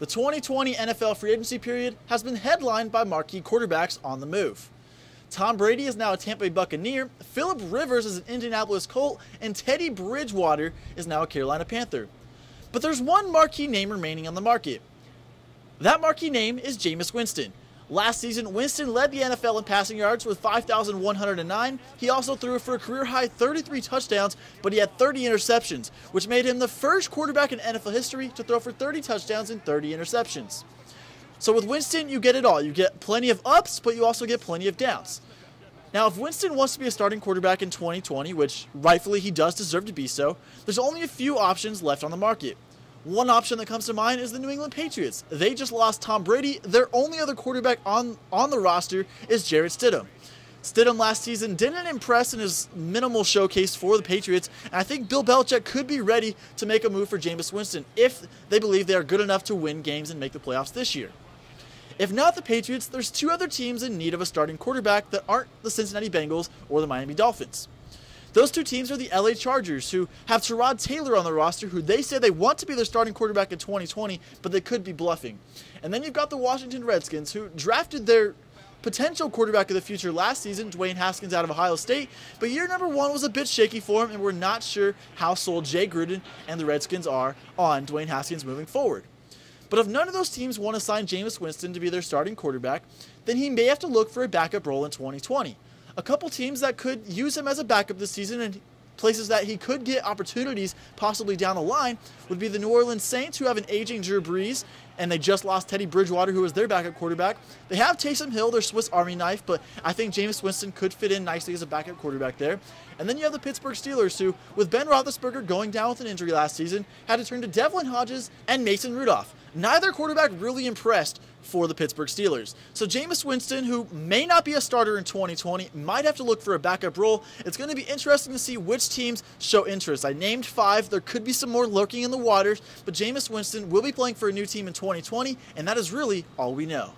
The 2020 NFL free agency period has been headlined by marquee quarterbacks on the move. Tom Brady is now a Tampa Bay Buccaneer, Philip Rivers is an Indianapolis Colt, and Teddy Bridgewater is now a Carolina Panther. But there's one marquee name remaining on the market. That marquee name is Jameis Winston. Last season, Winston led the NFL in passing yards with 5,109. He also threw for a career high 33 touchdowns, but he had 30 interceptions, which made him the first quarterback in NFL history to throw for 30 touchdowns and 30 interceptions. So with Winston, you get it all. You get plenty of ups, but you also get plenty of downs. Now, if Winston wants to be a starting quarterback in 2020, which rightfully he does deserve to be so, there's only a few options left on the market. One option that comes to mind is the New England Patriots. They just lost Tom Brady. Their only other quarterback on, on the roster is Jarrett Stidham. Stidham last season didn't impress in his minimal showcase for the Patriots, and I think Bill Belichick could be ready to make a move for Jameis Winston if they believe they are good enough to win games and make the playoffs this year. If not the Patriots, there's two other teams in need of a starting quarterback that aren't the Cincinnati Bengals or the Miami Dolphins. Those two teams are the LA Chargers, who have Tyrod Taylor on the roster, who they say they want to be their starting quarterback in 2020, but they could be bluffing. And then you've got the Washington Redskins, who drafted their potential quarterback of the future last season, Dwayne Haskins out of Ohio State, but year number one was a bit shaky for him, and we're not sure how sold Jay Gruden and the Redskins are on Dwayne Haskins moving forward. But if none of those teams want to sign Jameis Winston to be their starting quarterback, then he may have to look for a backup role in 2020 a couple teams that could use him as a backup this season and places that he could get opportunities possibly down the line would be the New Orleans Saints, who have an aging Drew Brees, and they just lost Teddy Bridgewater, who was their backup quarterback. They have Taysom Hill, their Swiss Army knife, but I think Jameis Winston could fit in nicely as a backup quarterback there. And then you have the Pittsburgh Steelers, who, with Ben Roethlisberger going down with an injury last season, had to turn to Devlin Hodges and Mason Rudolph. Neither quarterback really impressed for the Pittsburgh Steelers. So Jameis Winston, who may not be a starter in 2020, might have to look for a backup role. It's going to be interesting to see which teams show interest. I named five. There could be some more lurking in the waters, but Jameis Winston will be playing for a new team in 2020, and that is really all we know.